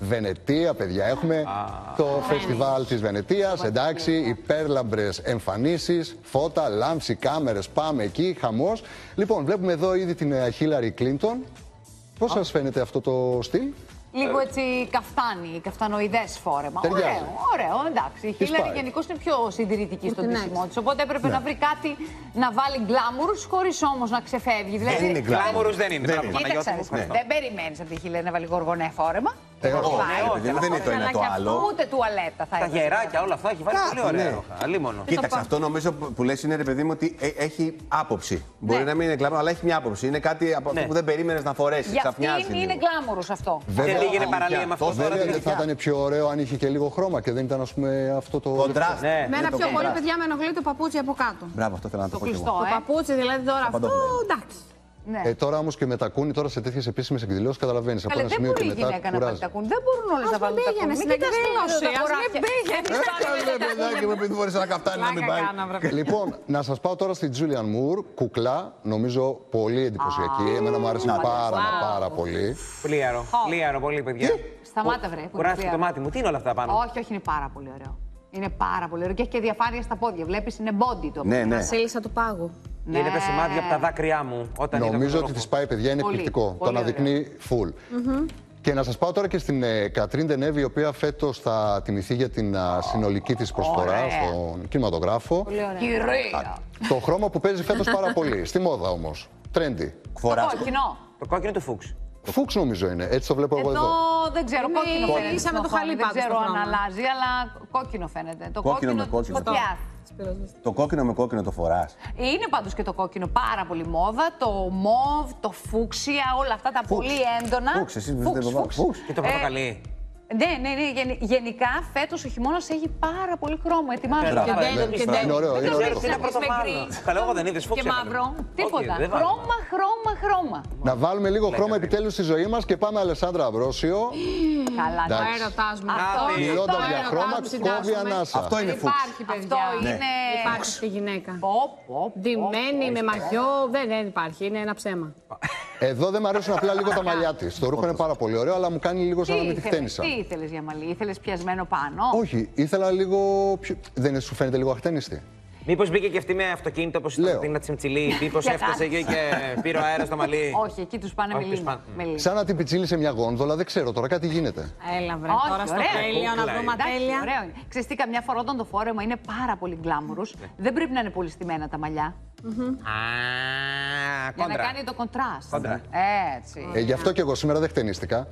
Βενετία, παιδιά. Έχουμε το φεστιβάλ της Βενετίας. Εντάξει, υπέρλαμπρες εμφανίσεις, φώτα, λάμψη, κάμερες. Πάμε εκεί, χαμός. Λοιπόν, βλέπουμε εδώ ήδη την Χίλαρη Κλίντον. Πώς σας φαίνεται αυτό το στυλ, Λίγο έτσι καφτάνι, καφτανοειδές φόρεμα. Ταιριάζει. Ωραίο, ωραίο, εντάξει. Η Χίλαρη πάει. γενικώς είναι πιο συντηρητική στον Ρουτινάκι. ντύσιμό της. Οπότε έπρεπε Ναι. να βρει κάτι να βάλει γκλάμουρ χωρίς όμως να ξεφεύγει. Δηλαδή, είναι glamour. Γκλάμουρος δεν είναι. Μπράβο, Κοίταξε, Παναγιώτη μου, ρε, ευχαριστώ. δεν περιμένεις από τη Χίλαρη να βάλει γοργονέ φόρεμα. Ε, όχι. Πάει. Ναι, παιδί μου, δεν είναι το ένα το άλλο. Ούτε τουαλέτα θα Τα έβαζε. γεράκια, όλα αυτά έχει βάλει Κάτι, πολύ ωραίο. ναι. Αλίμονο. Κοίταξε, αυτό νομίζω που που λες είναι ρε παιδί μου ότι ε, έχει άποψη. Μπορεί να μην είναι κλαμπ, αλλά έχει μια άποψη. Είναι κάτι από αυτό Ναι. που δεν περίμενες να φορέσεις. Για Ξαφνιάζει. αυτήν λίγο. είναι γκλάμουρ αυτό. Και λίγη παραλία με αυτό τώρα. Βέβαια τι δεν θα ήταν πιο ωραίο αν είχε και λίγο χρώμα και δεν ήταν ας πούμε αυτό το. Κοντράστ. Ναι. Μένα Είναι το πιο πολύ, κοντράστ. παιδιά, με ενοχλεί το παπούτσι από κάτω. Μπράβο, αυτό θέλω να το, Το πω. κι εγώ. κλειστό, Το ε. παπούτσι δηλαδή τώρα αυτό, παντόφλα. εντάξει. Ναι. Ε, τώρα όμως και με τα κούνη, τώρα σε τέτοιες επίσημες εκδηλώσεις καταλαβαίνεις. Από Καλέ, ένα δεν σημείο μπορεί και η μετά γυναίκα να πάρει κουράζει. τα κούνη. Δεν μπορούν όλες να Ας βάλουν μην τα πήγαινε κούνη. στην Μην κοιτάς εκδήλωση, τα ας μην χωράφια. πήγαινε. Καλέ, παιδάκι μου, επειδή φορέσα ένα καφτάνι να μην Πλάκα πάει. κάνω, βρε. Λοιπόν, να σας πάω τώρα στη Τζούλιαν Μουρ, κουκλά, νομίζω πολύ εντυπωσιακή. Εμένα μου άρεσε πάρα μα πάρα πολύ. Πλίαρο. Πλίαρο πολύ, παιδιά. Σταμάτα, βρε. που Κουράστηκε είναι το μάτι μου. Τι είναι όλα αυτά πάνω; Όχι, όχι, είναι πάρα πολύ ωραίο. Είναι πάρα πολύ ωραίο και έχει και διαφάνεια στα πόδια. Βλέπεις, είναι body το. Ναι, ναι. Βασίλισσα του πάγου. Ναι. Είναι τα σημάδια από τα δάκρυά μου. Όταν είδα Νομίζω τον ότι ρόφο. τη πάει, παιδιά, είναι Πολύ, εκπληκτικό. πολύ Το αναδεικνύει full. Και να σας πάω τώρα και στην ε, Κατρίν Ντενέβη, η οποία φέτος θα τιμηθεί για την α, συνολική της προσφορά Ωραία. στον κινηματογράφο. Πολύ ωραία. Κυρία. Το χρώμα που παίζει φέτος πάρα πολύ. Στη μόδα όμως. Trendy. Φορά. Κόκκινο. Το κόκκινο του Φούξ. Φούξ νομίζω είναι. Έτσι το βλέπω εγώ Εδώ εδώ. δεν ξέρω, Είναι κόκκινο φαίνεται. ίσα με στην το οθόνη. χαλί Δεν πάντως ξέρω το αν χρώμα. αλλάζει, αλλά κόκκινο φαίνεται. Το Κόκκινο με της κόκκινο. φωτιάς. Το κόκκινο με κόκκινο το φοράς. Είναι πάντως και το κόκκινο πάρα πολύ μόδα, το μοβ, το φούξια, όλα αυτά τα πολύ έντονα. Φούξ, εσείς βρίσκετε το βάζετε. Φούξ. Και το πορτοκαλί. Ναι, ναι, ναι. γεν- Γενικά φέτος ο χειμώνας έχει πάρα πολύ χρώμα. Ετοιμάζεται. Μπράβο. Και δεν- και δεν- Είναι ωραίο, Δεν είναι ξέρω ωραίο. τι Είναι να πεις με πρωτομάλο. γκρι. Καλά, εγώ δεν είδες φούξ. Και έβαλα. μαύρο. Όχι, Τίποτα. δεν βάλα. Χρώμα, χρώμα, χρώμα. Να βάλουμε λίγο χρώμα επιτέλους στη ζωή μας και πάμε Αλεσάνδρα Αμπρόσιο. Καλά, Εντάξει. ναι. Ο έρωτάς μου. Αυτό Άτι. είναι Μιλώντα το για έρωτας χρώμα, μου, κόβει συντάσσομαι. ανάσα. Αυτό είναι φούξ. Υπάρχει, Αυτό παιδιά. είναι. Υπάρχει στη γυναίκα. Πω, πω, πω, Ντυμένη πω. με μαγιό, δεν, δεν υπάρχει. Είναι ένα ψέμα. Εδώ δεν μου αρέσουν απλά λίγο τα μαλλιά της. Το ρούχο είναι πάρα πολύ ωραίο, αλλά μου κάνει λίγο σαν να Τι με τη ήθελες, χτένισα. τι ήθελες για μαλλί, ήθελες πιασμένο πάνω; Όχι, ήθελα λίγο. πιο- Δεν σου φαίνεται λίγο αχτένιστη; Μήπως μπήκε και αυτή με αυτοκίνητο όπως Λέω. ήταν την Ατσιμτσιλή. Μήπω Για έφτασε κάτι. εκεί και πήρε ο αέρας στο μαλλί. Όχι, εκεί τους πάνε με Όχι, τους λίμα. πάνε. με λίμα. Σαν να την πιτσίλησε μια γόνδολα, δεν ξέρω τώρα κάτι γίνεται. Έλα, βρε. Όχι, τώρα στο ωραία. τέλειο να Κούκλα βρούμε Εντάξει, τέλεια. ωραίο είναι. Ξέρεις τι, καμιά φορά όταν το φόρεμα είναι πάρα πολύ γκλάμουρους, δεν πρέπει να είναι πολύ στημένα τα μαλλιά. Α, Για να κόντρα. κάνει το κοντράστ. Κόντρα. Έτσι. Ε, γι' αυτό και εγώ σήμερα δεν χτενίστηκα.